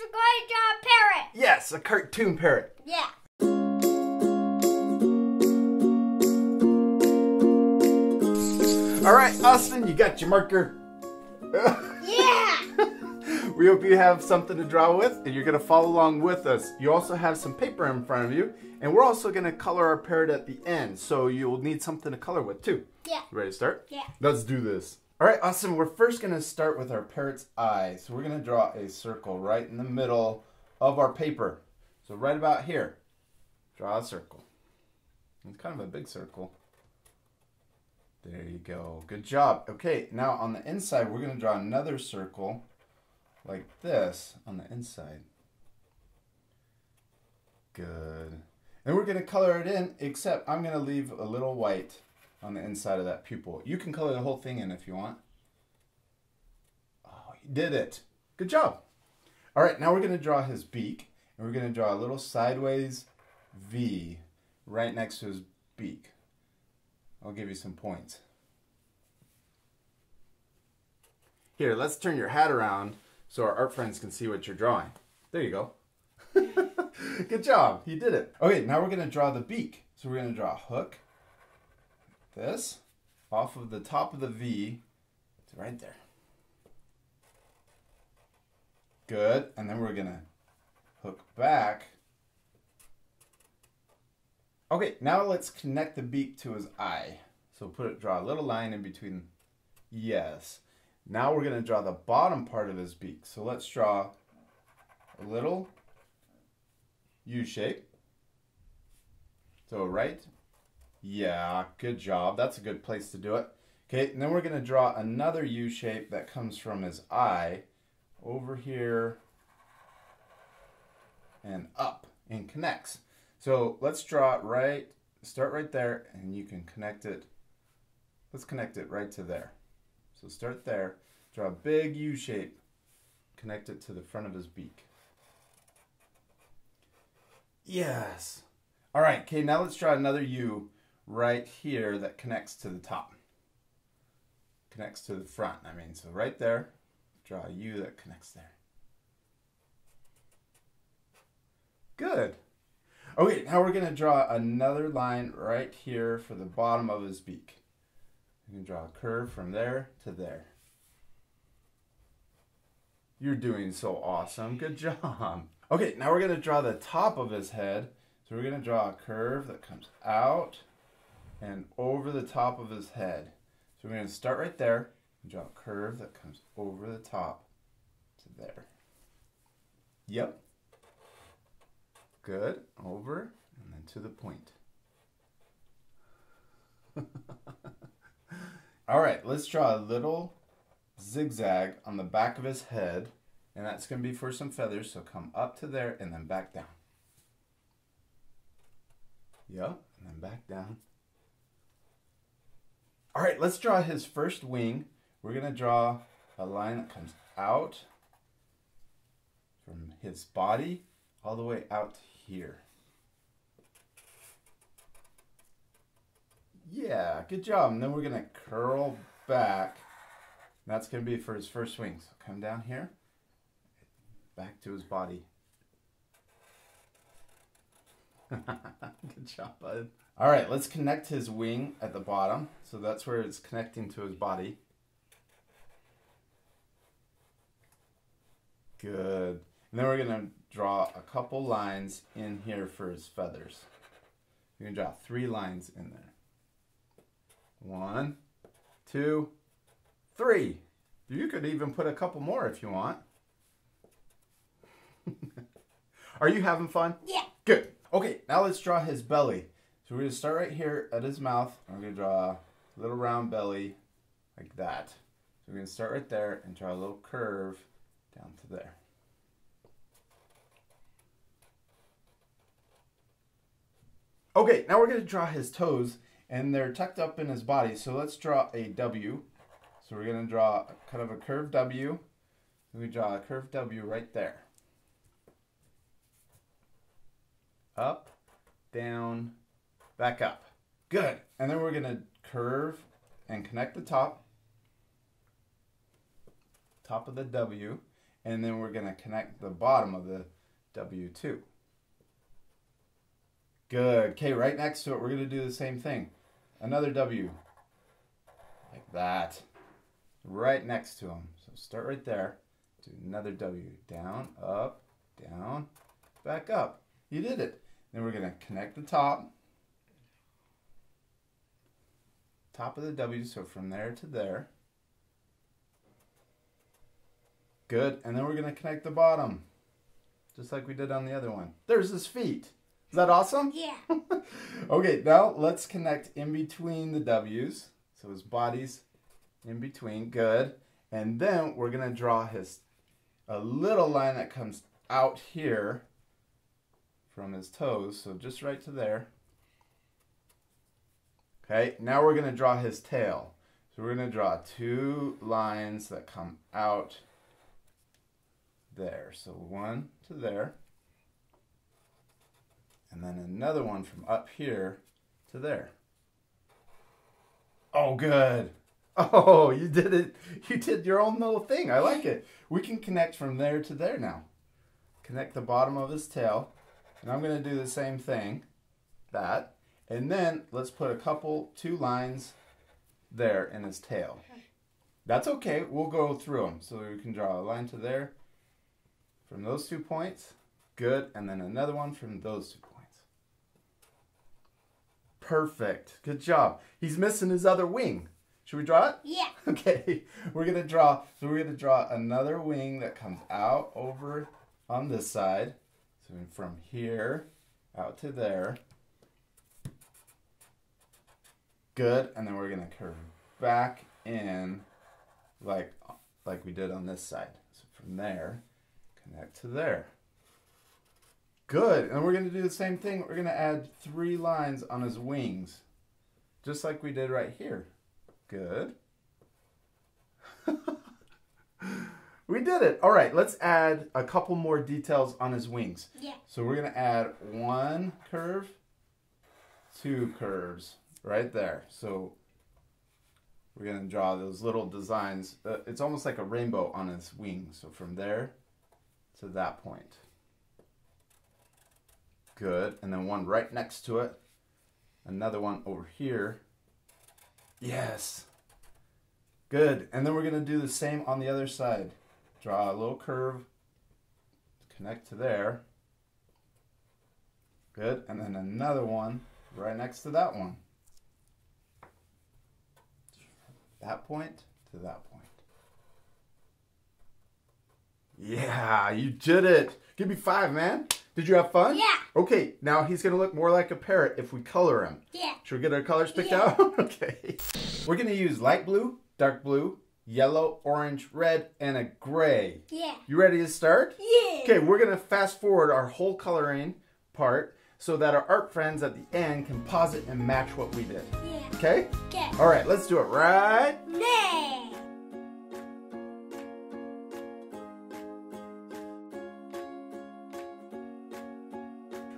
is going to a uh, parrot. Yes, a cartoon parrot. Yeah. All right, Austin, you got your marker. Yeah. We hope you have something to draw with and you're going to follow along with us. You also have some paper in front of you and we're also going to color our parrot at the end. So you'll need something to color with too. Yeah. You ready to start? Yeah. Let's do this. All right, awesome. we're first going to start with our parrot's eye. So we're going to draw a circle right in the middle of our paper. So right about here, draw a circle. It's kind of a big circle. There you go. Good job. Okay, now on the inside, we're going to draw another circle like this on the inside. Good. And we're going to color it in, except I'm going to leave a little white on the inside of that pupil. You can color the whole thing in if you want. Oh, you did it. Good job. All right, now we're to draw his beak, and we're to draw a little sideways V right next to his beak. I'll give you some points. Here, let's turn your hat around so our art friends can see what you're drawing. There you go. Good job. You did it. Okay, now we're to draw the beak. So we're to draw a hook. This off of the top of the V to right there. Good. And then we're to hook back. Okay, now let's connect the beak to his eye. So put it, draw a little line in between. Yes. Now we're to draw the bottom part of his beak. So let's draw a little U shape. So right. Yeah, good job. That's a good place to do it. Okay, and then we're going to draw another U shape that comes from his eye over here and up and connects. So let's draw it right, start right there, and you can connect it. Let's connect it right to there. So start there, draw a big U shape, connect it to the front of his beak. Yes. All right, okay, now let's draw another U right here that connects to the top. Connects to the front, I mean, so right there, draw a U that connects there. Good. Okay, now we're to draw another line right here for the bottom of his beak. You can draw a curve from there to there. You're doing so awesome. Good job. Okay, now we're to draw the top of his head. So we're to draw a curve that comes out and over the top of his head. So we're going to start right there and draw a curve that comes over the top to there. Yep. Good. Over and then to the point. All right, let's draw a little zigzag on the back of his head, and that's going to be for some feathers, so come up to there and then back down. Yep, and then back down. All right, let's draw his first wing. We're to draw a line that comes out from his body all the way out here. Yeah, good job. And then we're to curl back. That's to be for his first wing. So come down here, back to his body. good job, bud. All right, let's connect his wing at the bottom. So that's where it's connecting to his body. Good. And then we're going to draw a couple lines in here for his feathers. You're to draw three lines in there. One, two, three. You could even put a couple more if you want. Are you having fun? Yeah. Good. Okay, now let's draw his belly. So we're to start right here at his mouth. I'm to draw a little round belly like that. So we're to start right there and draw a little curve down to there. Okay, now we're to draw his toes, and they're tucked up in his body. So let's draw a W. So we're to draw kind of a curved W. We draw a curved W right there. Up, down, back up. Good. And then we're going to curve and connect the top, top of the W. and then we're going to connect the bottom of the W2. Good. Okay, right next to it, we're going to do the same thing. Another W. Like that. Right next to them. So start right there. Do another W. Down, up, down, back up. You did it. Then we're going to connect the top. Top of the W, so from there to there. Good. And then we're going to connect the bottom. Just like we did on the other one. There's his feet. Is that awesome? Yeah. okay, now let's connect in between the W's. So his body's in between. Good. And then we're going to draw his a little line that comes out here from his toes. So just right to there. Okay, now we're to draw his tail. So we're to draw two lines that come out there. So one to there. And then another one from up here to there. Oh, good. Oh, you did it. You did your own little thing. I like it. We can connect from there to there now. Connect the bottom of his tail. And I'm going to do the same thing. That. And then let's put a couple, two lines there in his tail. That's okay. We'll go through them. So we can draw a line to there from those two points. Good. And then another one from those two points. Perfect. Good job. He's missing his other wing. Should we draw it? Yeah. Okay. We're gonna draw. So we're gonna draw another wing that comes out over on this side. So from here out to there. Good. And then we're gonna curve back in, like like we did on this side. So from there, connect to there. Good. And we're going to do the same thing. We're going to add three lines on his wings, just like we did right here. Good. we did it. All right, let's add a couple more details on his wings. Yeah. So we're going to add one curve, two curves right there. So we're going to draw those little designs. Uh, it's almost like a rainbow on his wings. So from there to that point. Good. And then one right next to it. Another one over here. Yes. Good. And then we're going to do the same on the other side. Draw a little curve. Connect to there. Good. And then another one right next to that one. That point to that point. Yeah, you did it. Give me five, man. Did you have fun? Yeah. Okay, now he's gonna look more like a parrot if we color him. Yeah. Should we get our colors picked Yeah. out? okay. We're gonna use light blue, dark blue, yellow, orange, red, and a gray. Yeah. You ready to start? Yeah. Okay, we're gonna fast forward our whole coloring part so that our art friends at the end can pause it and match what we did. Yeah. Okay? Okay. All right, let's do it right Nay.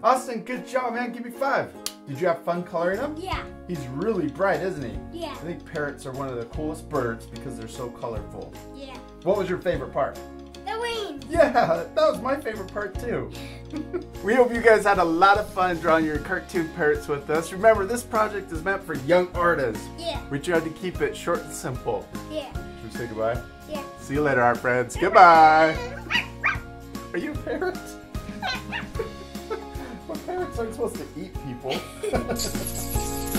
Austin, good job, man. Give me five. Did you have fun coloring him? Yeah. He's really bright, isn't he? Yeah. I think parrots are one of the coolest birds because they're so colorful. Yeah. What was your favorite part? The wings. Yeah, that was my favorite part too. we hope you guys had a lot of fun drawing your cartoon parrots with us. Remember, this project is meant for young artists. Yeah. We tried to keep it short and simple. Yeah. Should we say goodbye? Yeah. See you later, our friends. Goodbye. Are you a parrot? well, parrots aren't supposed to eat people.